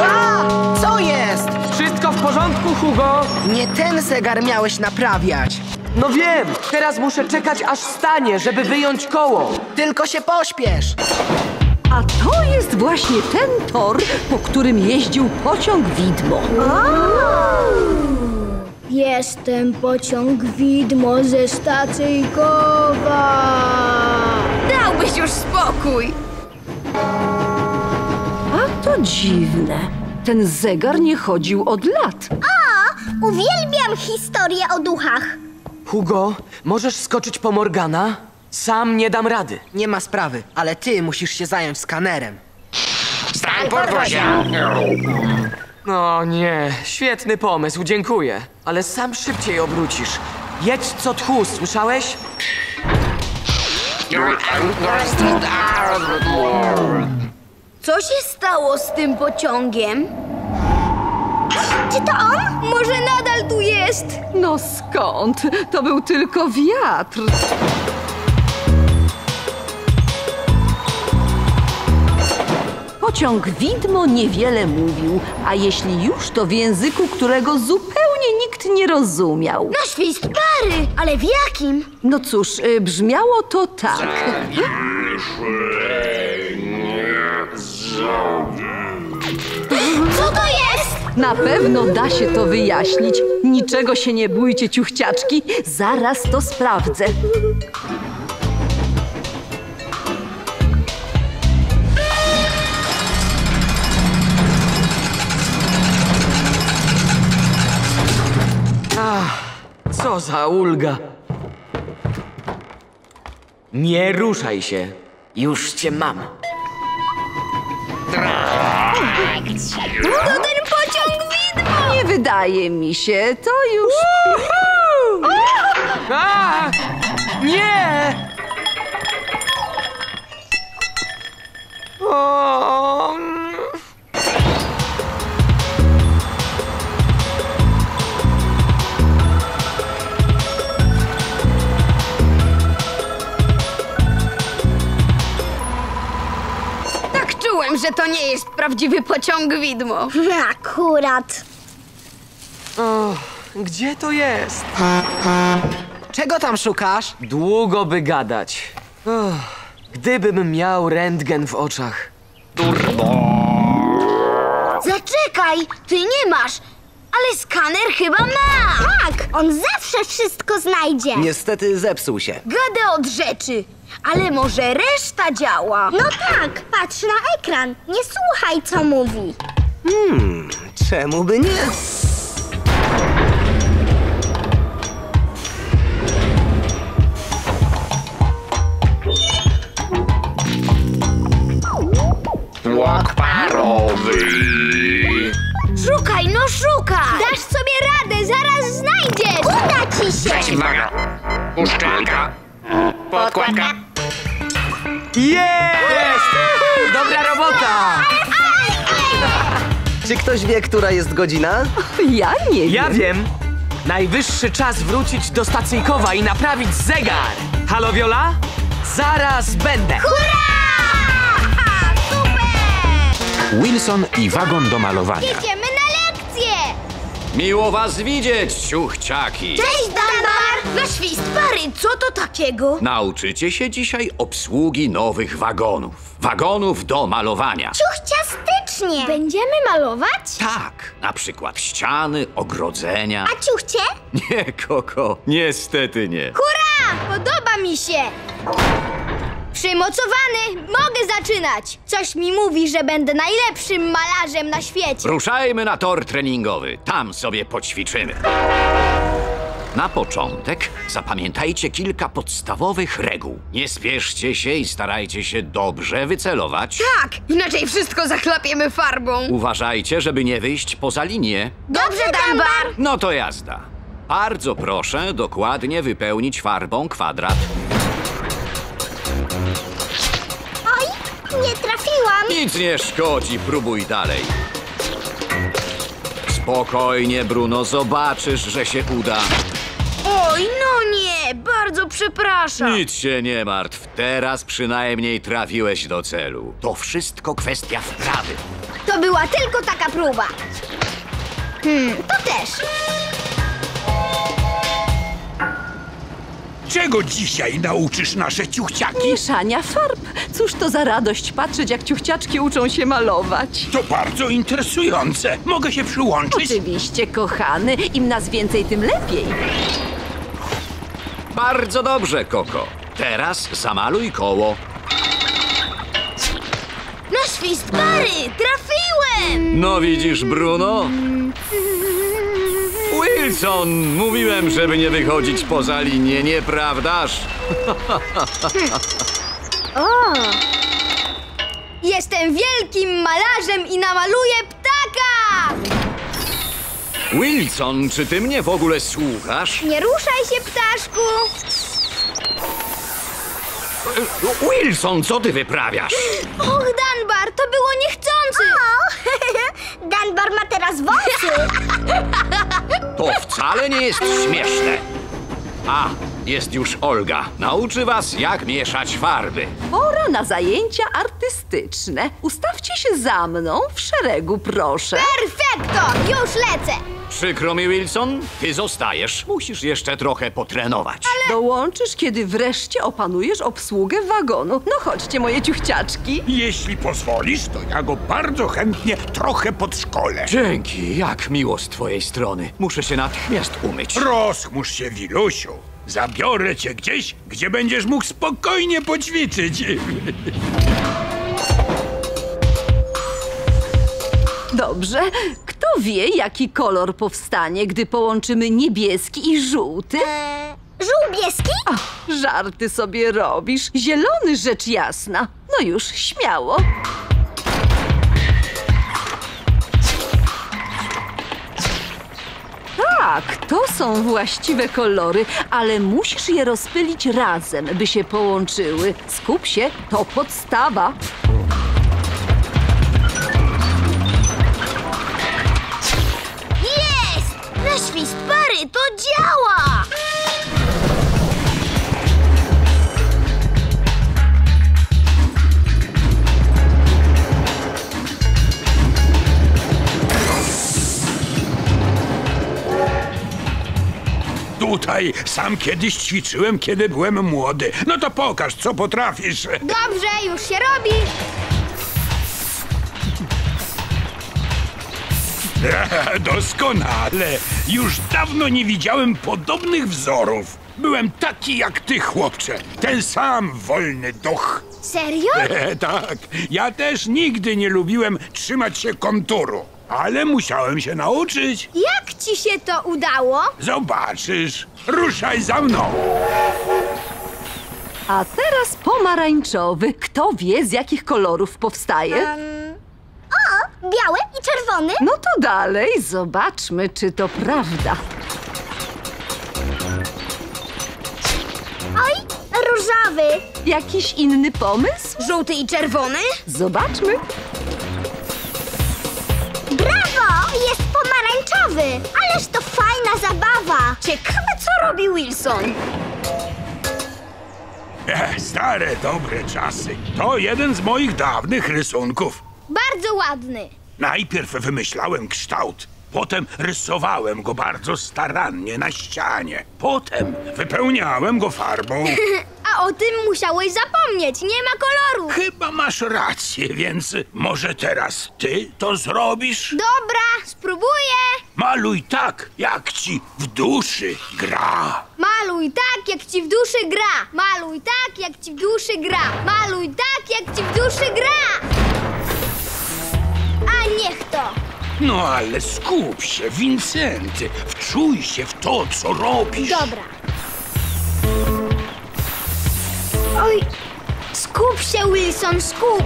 A! Co jest? Wszystko w porządku, Hugo? Nie ten zegar miałeś naprawiać. No wiem, teraz muszę czekać aż stanie, żeby wyjąć koło. Tylko się pośpiesz. A to jest właśnie ten tor, po którym jeździł pociąg widmo. Jestem pociąg widmo ze stacyjkowa. Dałbyś już spokój! A to dziwne. Ten zegar nie chodził od lat. O, uwielbiam historię o duchach. Hugo, możesz skoczyć po Morgana? Sam nie dam rady. Nie ma sprawy, ale ty musisz się zająć skanerem. Stań podwozia. No nie, świetny pomysł, dziękuję. Ale sam szybciej obrócisz. Jedź co tchu, słyszałeś? Co się stało z tym pociągiem? Czy to on? Może nadal tu jest? No skąd? To był tylko wiatr. Pociąg widmo niewiele mówił, a jeśli już, to w języku, którego zupełnie nikt nie rozumiał. Na świst pary, ale w jakim? No cóż, y, brzmiało to tak. Co to jest? Na pewno da się to wyjaśnić. Niczego się nie bójcie, ciuchciaczki. Zaraz to sprawdzę. Ach, co za ulga. Nie ruszaj się. Już cię mam. Nie wydaje mi się, to już... A! Nie! O, Tak czułem, że to nie jest prawdziwy pociąg widmo. Akurat. O, gdzie to jest? Czego tam szukasz? Długo by gadać. Och, gdybym miał rentgen w oczach. Zaczekaj, ty nie masz. Ale skaner chyba ma. Tak, on zawsze wszystko znajdzie. Niestety zepsuł się. Gada od rzeczy, ale może reszta działa. No tak, patrz na ekran. Nie słuchaj, co mówi. Hmm, czemu by nie? Tłok parowy. Szukaj, no szukaj! Dasz sobie radę, zaraz znajdziesz! Uda ci się. Przeciwwaga. Uszczelka. Podkładka. Jest! Dobra robota! Czy ktoś wie, która jest godzina? Ja nie wiem. Ja wiem. Najwyższy czas wrócić do stacyjkowa i naprawić zegar. Halo, Viola? Zaraz będę. Wilson i wagon do malowania. Idziemy na lekcję! Miło was widzieć, ciuchciaki. Cześć, Danbar. Na świst pary, co to takiego? Nauczycie się dzisiaj obsługi nowych wagonów. Wagonów do malowania. Ciuchciastycznie. Będziemy malować? Tak, na przykład ściany, ogrodzenia. A ciuchcie? Nie, Koko, niestety nie. Hurra! Podoba mi się! Przymocowany! Mogę zaczynać! Coś mi mówi, że będę najlepszym malarzem na świecie. Ruszajmy na tor treningowy. Tam sobie poćwiczymy. Na początek zapamiętajcie kilka podstawowych reguł. Nie spieszcie się i starajcie się dobrze wycelować. Tak, inaczej wszystko zachlapiemy farbą. Uważajcie, żeby nie wyjść poza linię. Dobrze, Danbar! No to jazda. Bardzo proszę dokładnie wypełnić farbą kwadrat. Nic nie szkodzi, próbuj dalej. Spokojnie, Bruno, zobaczysz, że się uda. Oj, no nie, bardzo przepraszam. Nic się nie martw, teraz przynajmniej trafiłeś do celu. To wszystko kwestia wprawy. To była tylko taka próba. Hmm, to też. Czego dzisiaj nauczysz nasze ciuchciaki? Mieszania farb. Cóż to za radość patrzeć, jak ciuchciaczki uczą się malować. To bardzo interesujące. Mogę się przyłączyć? Oczywiście, kochany. Im nas więcej, tym lepiej. Bardzo dobrze, Koko. Teraz zamaluj koło. Na świst pary! Trafiłem! No widzisz, Bruno? Wilson, mówiłem, żeby nie wychodzić poza linię, nieprawdaż? O! Jestem wielkim malarzem i namaluję ptaka! Wilson, czy ty mnie w ogóle słuchasz? Nie ruszaj się, ptaszku! Wilson, co ty wyprawiasz? Och, Danbar, to było niechcący! Danbar ma teraz włosy. To wcale nie jest śmieszne. A, jest już Olga. Nauczy was, jak mieszać farby. Pora na zajęcia artystyczne. Ustawcie się za mną w szeregu, proszę. Perfekto! Już lecę! Przykro mi, Wilson, ty zostajesz. Musisz jeszcze trochę potrenować. Dołączysz, kiedy wreszcie opanujesz obsługę wagonu. No chodźcie, moje ciuchciaczki. Jeśli pozwolisz, to ja go bardzo chętnie trochę podszkolę. Dzięki, jak miło z twojej strony. Muszę się natychmiast umyć. Rozchmurz się, Wilusiu. Zabiorę cię gdzieś, gdzie będziesz mógł spokojnie poćwiczyć. Dobrze. Kto wie, jaki kolor powstanie, gdy połączymy niebieski i żółty? Eee, żółbieski? Ach, żarty sobie robisz. Zielony, rzecz jasna. No już, śmiało. Tak, to są właściwe kolory, ale musisz je rozpylić razem, by się połączyły. Skup się, to podstawa. Na świst pary to działa! Tutaj sam kiedyś ćwiczyłem, kiedy byłem młody. No to pokaż, co potrafisz. Dobrze, już się robi! Doskonale. Już dawno nie widziałem podobnych wzorów. Byłem taki jak ty, chłopcze. Ten sam wolny duch. Serio? tak, ja też nigdy nie lubiłem trzymać się konturu, ale musiałem się nauczyć. Jak ci się to udało? Zobaczysz. Ruszaj za mną. A teraz pomarańczowy. Kto wie, z jakich kolorów powstaje? O, biały i czerwony? No to dalej, zobaczmy, czy to prawda. Oj, różowy. Jakiś inny pomysł? Żółty i czerwony? Zobaczmy. Brawo! Jest pomarańczowy. Ależ to fajna zabawa. Ciekawe, co robi Wilson. E, stare, dobre czasy. To jeden z moich dawnych rysunków. Bardzo ładny. Najpierw wymyślałem kształt, potem rysowałem go bardzo starannie na ścianie. Potem wypełniałem go farbą. A o tym musiałeś zapomnieć. Nie ma koloru. Chyba masz rację, więc może teraz ty to zrobisz? Dobra, spróbuję. Maluj tak, jak ci w duszy gra. Maluj tak, jak ci w duszy gra. Maluj tak, jak ci w duszy gra. Maluj tak, jak ci w duszy gra. A niech to. No ale skup się, Wincenty. Wczuj się w to, co robisz. Dobra. Oj, skup się, Wilson, skup.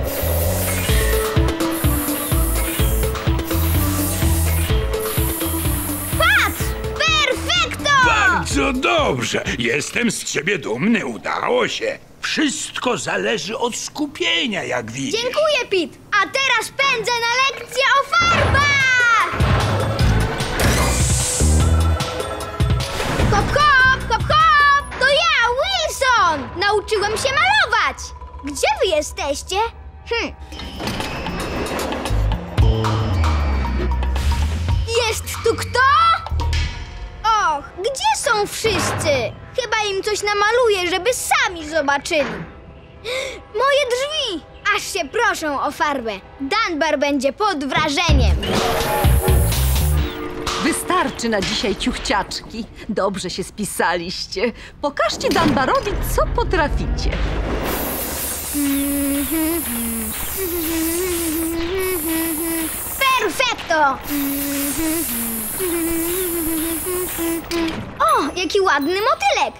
Patrz! Perfekto! Bardzo dobrze. Jestem z ciebie dumny. Udało się. Wszystko zależy od skupienia, jak widzisz. Dziękuję, Pit. A teraz pędzę na lekcję o farbach! Hop, hop, hop, hop! To ja, Wilson! Nauczyłem się malować! Gdzie wy jesteście? Hm. Jest tu kto? Och, gdzie są wszyscy? Chyba im coś namaluję, żeby sami zobaczyli. Moje drzwi! Aż się proszą o farbę. Danbar będzie pod wrażeniem. Wystarczy na dzisiaj ciuchciaczki. Dobrze się spisaliście. Pokażcie Danbarowi, co potraficie. Perfekto! O, jaki ładny motylek!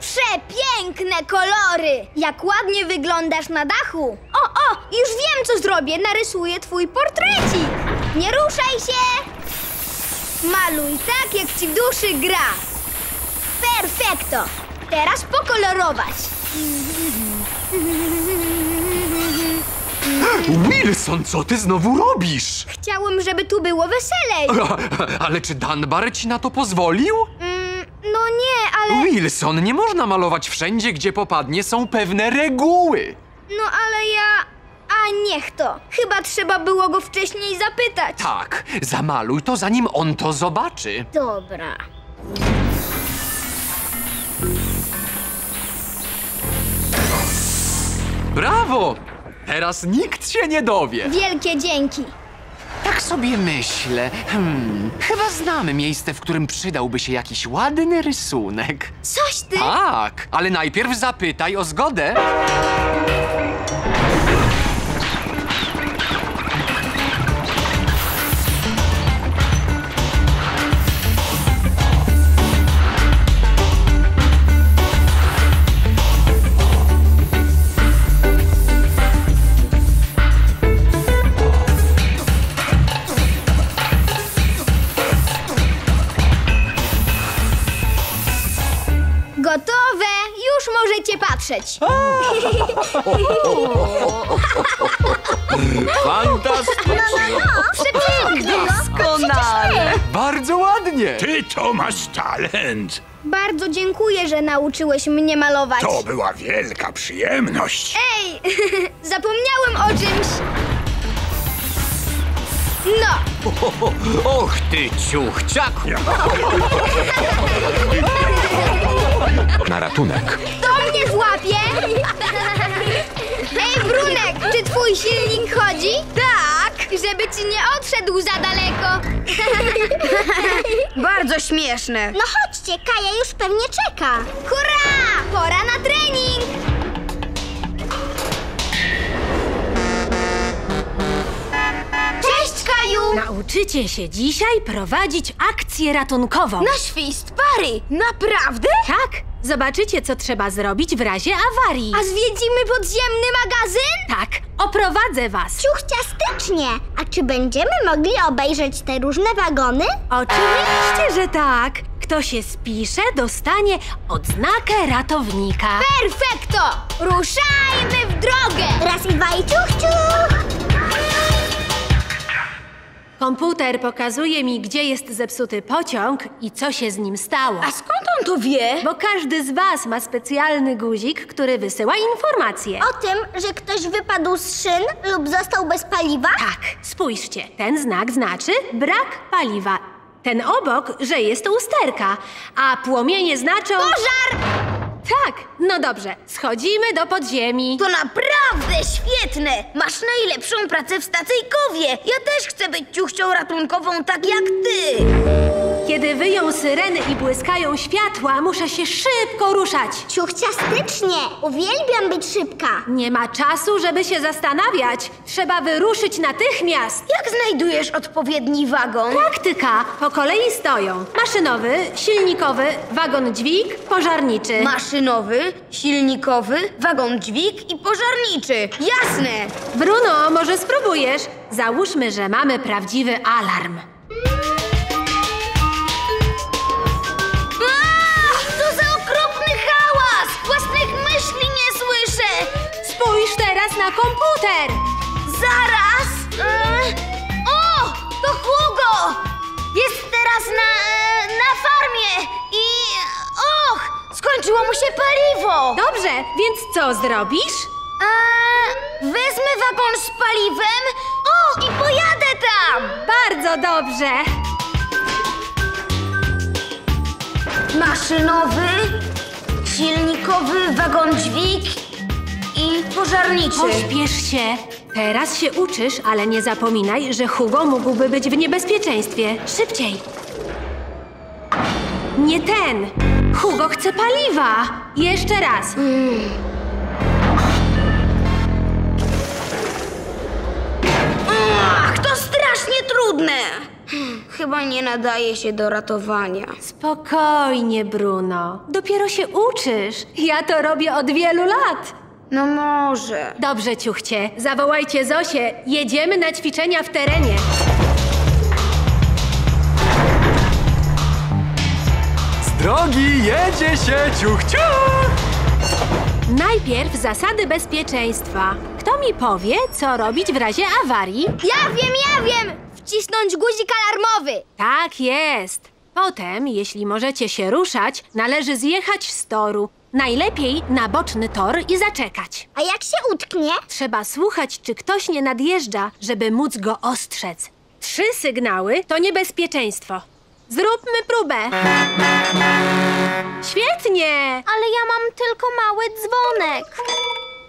Przepiękne kolory! Jak ładnie wyglądasz na dachu! O, o, już wiem, co zrobię. Narysuję twój portrecik. Nie ruszaj się! Maluj tak, jak ci w duszy gra. Perfekto! Teraz pokolorować. Wilson, co ty znowu robisz? Chciałem, żeby tu było weselej. Ale czy Dunbar ci na to pozwolił? Mm, no nie, ale... Wilson, nie można malować wszędzie, gdzie popadnie, są pewne reguły. No ale ja... A niech to. Chyba trzeba było go wcześniej zapytać. Tak, zamaluj to, zanim on to zobaczy. Dobra. Brawo! Teraz nikt się nie dowie. Wielkie dzięki. Tak sobie myślę. Hmm, chyba znamy miejsce, w którym przydałby się jakiś ładny rysunek. Coś ty... Tak, ale najpierw zapytaj o zgodę. Możecie patrzeć. Fantastycznie! Przepięknie! Doskonale. Bardzo ładnie. Ty to masz talent. Bardzo dziękuję, że nauczyłeś mnie malować. To była wielka przyjemność. Ej, zapomniałem o czymś. No, Och ty ciuchciaku! Na ratunek. to mnie złapie. Ej, Brunek, czy twój silnik chodzi? Tak, żeby ci nie odszedł za daleko. Bardzo śmieszne. No chodźcie, Kaja już pewnie czeka. Hurra! Pora na trening! Nauczycie się dzisiaj prowadzić akcję ratunkową. Na świst pary. Naprawdę? Tak, zobaczycie, co trzeba zrobić w razie awarii. A zwiedzimy podziemny magazyn? Tak, oprowadzę was. Ciuchciastycznie. A czy będziemy mogli obejrzeć te różne wagony? Oczywiście, że tak. Kto się spisze, dostanie odznakę ratownika. Perfekto! Ruszajmy w drogę! Raz i dwa i ciuch, ciuch! Komputer pokazuje mi, gdzie jest zepsuty pociąg i co się z nim stało. A skąd on to wie? Bo każdy z was ma specjalny guzik, który wysyła informacje. O tym, że ktoś wypadł z szyn lub został bez paliwa? Tak, spójrzcie. Ten znak znaczy brak paliwa. Ten obok, że jest usterka, a płomienie znaczą... Pożar! Tak, no dobrze. Schodzimy do podziemi. To naprawdę świetne! Masz najlepszą pracę w stacyjkowie! Ja też chcę być ciuchcią ratunkową tak jak ty! Kiedy wyją syreny i błyskają światła, muszę się szybko ruszać. Ciuchciastycznie! Uwielbiam być szybka. Nie ma czasu, żeby się zastanawiać. Trzeba wyruszyć natychmiast. Jak znajdujesz odpowiedni wagon? Praktyka. Po kolei stoją. Maszynowy, silnikowy, wagon dźwig, pożarniczy. Maszynowy, silnikowy, wagon dźwig i pożarniczy. Jasne! Bruno, może spróbujesz? Załóżmy, że mamy prawdziwy alarm. Na komputer! Zaraz! E, o! To Hugo! Jest teraz na, e, na farmie i... Och! Skończyło mu się paliwo! Dobrze, więc co zrobisz? Eee, wezmę wagon z paliwem. O, i pojadę tam! Bardzo dobrze. Maszynowy, silnikowy, wagon dźwig i pożarniczy. Pośpiesz się. Teraz się uczysz, ale nie zapominaj, że Hugo mógłby być w niebezpieczeństwie. Szybciej. Nie ten. Hugo chce paliwa. Jeszcze raz. Ach, to strasznie trudne! Chyba nie nadaje się do ratowania. Spokojnie, Bruno. Dopiero się uczysz. Ja to robię od wielu lat. No może. Dobrze, ciuchcie. Zawołajcie Zosię. Jedziemy na ćwiczenia w terenie. Z drogi jedzie się ciuch, ciuch! Najpierw zasady bezpieczeństwa. Kto mi powie, co robić w razie awarii? Ja wiem, ja wiem! Wcisnąć guzik alarmowy! Tak jest. Potem, jeśli możecie się ruszać, należy zjechać z toru. Najlepiej na boczny tor i zaczekać. A jak się utknie? Trzeba słuchać, czy ktoś nie nadjeżdża, żeby móc go ostrzec. Trzy sygnały to niebezpieczeństwo. Zróbmy próbę. Świetnie! Ale ja mam tylko mały dzwonek.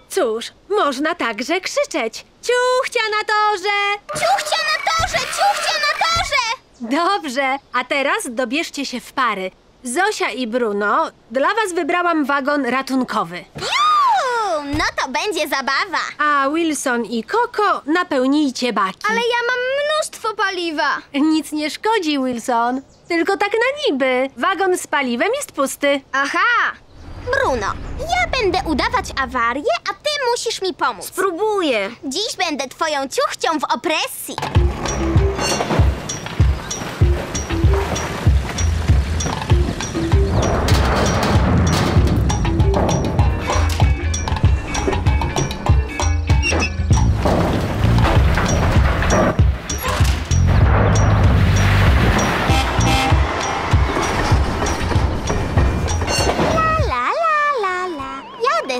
Cóż, można także krzyczeć. Ciuchcia na torze! Ciuchcia na torze! Ciuchcia na torze! Dobrze, a teraz dobierzcie się w pary. Zosia i Bruno, dla was wybrałam wagon ratunkowy. No to będzie zabawa. A Wilson i Coco napełnijcie baki. Ale ja mam mnóstwo paliwa. Nic nie szkodzi, Wilson. Tylko tak na niby. Wagon z paliwem jest pusty. Aha! Bruno, ja będę udawać awarię, a ty musisz mi pomóc. Spróbuję. Dziś będę twoją ciuchcią w opresji.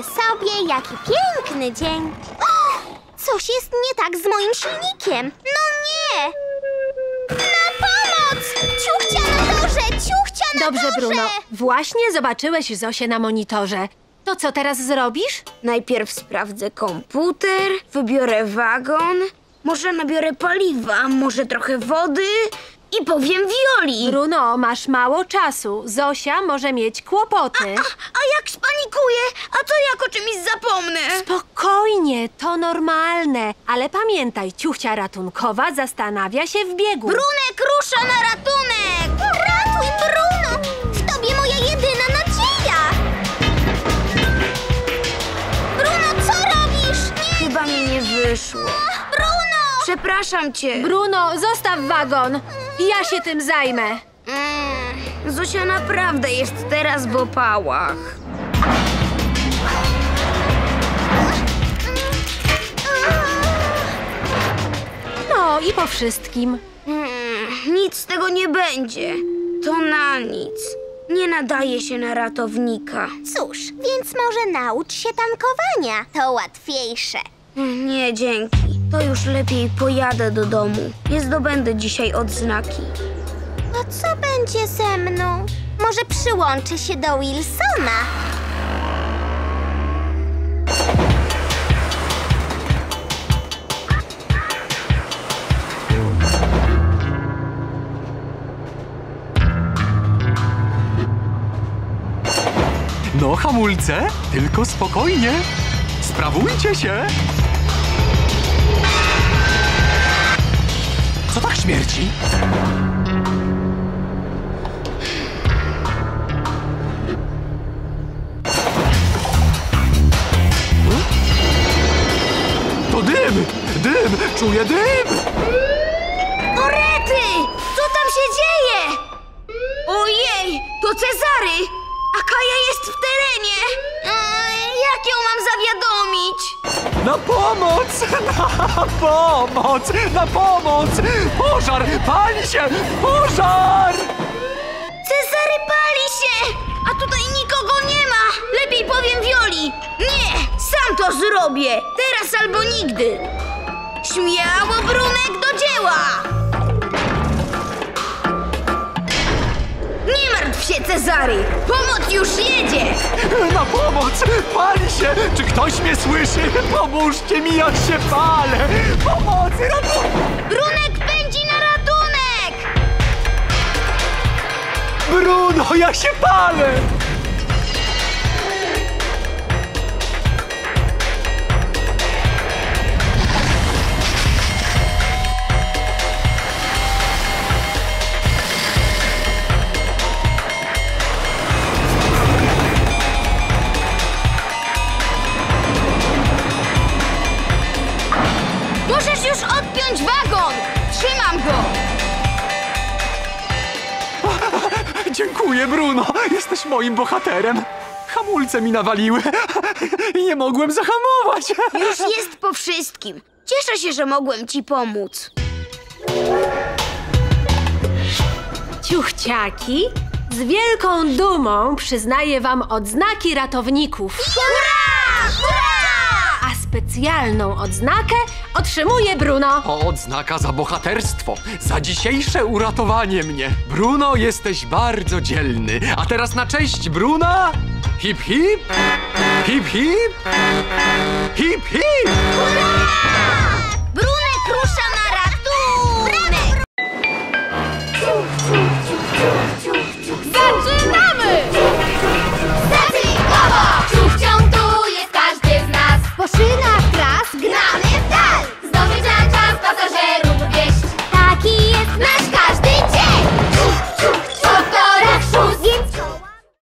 Sobie, jaki piękny dzień. O, coś jest nie tak z moim silnikiem. No nie! Na pomoc! Ciuchcia na torze! Ciuchcia na Dobrze, torze! Bruno. Właśnie zobaczyłeś Zosię na monitorze. To co teraz zrobisz? Najpierw sprawdzę komputer, wybiorę wagon, może nabiorę paliwa, może trochę wody i powiem Violi. Bruno, masz mało czasu. Zosia może mieć kłopoty. A jak spanikuję? A co jak o czymś zapomnę? Spokojnie, to normalne. Ale pamiętaj, ciuchcia ratunkowa zastanawia się w biegu. Brunek rusza na ratunek! Ratuj, Bruno! W tobie moja jedyna nadzieja! Bruno, co robisz? Nie, Chyba mi nie wyszło. Bruno! Przepraszam cię. Bruno, zostaw wagon. Ja się tym zajmę. Mm, Zosia naprawdę jest teraz w opałach. No i po wszystkim. Mm, nic z tego nie będzie. To na nic. Nie nadaje się na ratownika. Cóż, więc może naucz się tankowania. To łatwiejsze. Nie, dzięki. To już lepiej pojadę do domu. Nie zdobędę dzisiaj odznaki. A co będzie ze mną? Może przyłączę się do Wilsona? No, hamulce, tylko spokojnie. Sprawujcie się! Śmierci? To dym! Dym! Czuję dym! Orety! Co tam się dzieje? Ojej, to Cezary! A Kaja jest w terenie! Eee, jak ją mam zawiadomić? Na pomoc! Na pomoc! Na pomoc! Pożar! Pali się! Pożar! Cezary pali się! A tutaj nikogo nie ma! Lepiej powiem Wioli! Nie! Sam to zrobię! Teraz albo nigdy! Śmiało, Brunek, do dzieła! Nie martw się, Cezary! Pomoc już jedzie! Na pomoc! Pali się! Czy ktoś mnie słyszy? Pomóżcie mi, jak się palę! Pomocy! Ratunek! Brunek pędzi na ratunek! Bruno, ja się palę! Dziękuję, Bruno! Jesteś moim bohaterem! Hamulce mi nawaliły i nie mogłem zahamować! Już jest po wszystkim. Cieszę się, że mogłem ci pomóc. Ciuchciaki, z wielką dumą przyznaję wam odznaki ratowników. Hurra! Hurra! Specjalną odznakę otrzymuje Bruno. O, odznaka za bohaterstwo, za dzisiejsze uratowanie mnie. Bruno, jesteś bardzo dzielny. A teraz na cześć Bruna! Hip hip! Hip hip! Hip hip! Hurra!